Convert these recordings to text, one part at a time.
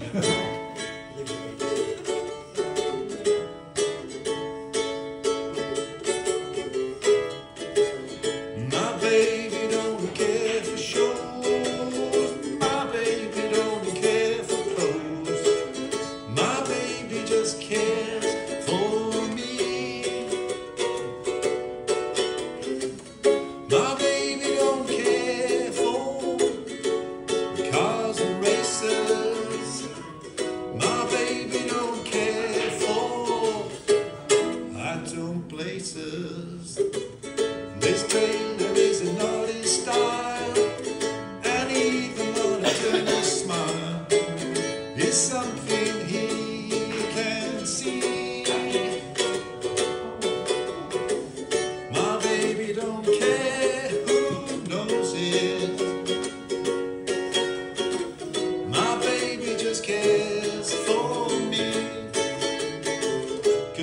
Ha ha ha.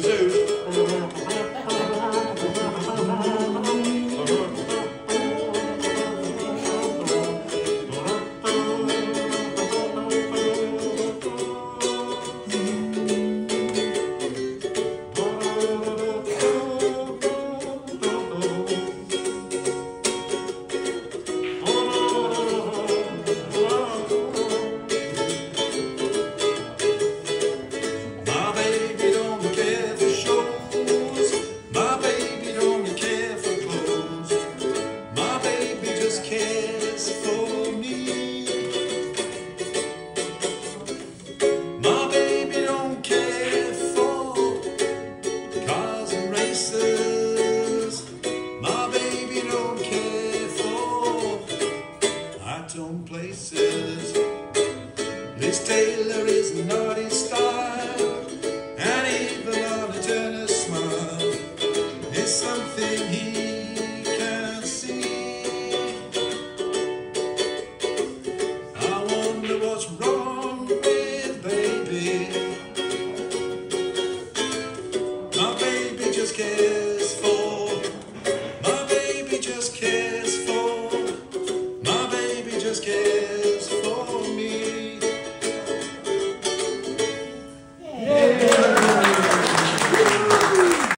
Kazoo. monotone places. Liz Taylor is not in style, and even on a Turner smile is something he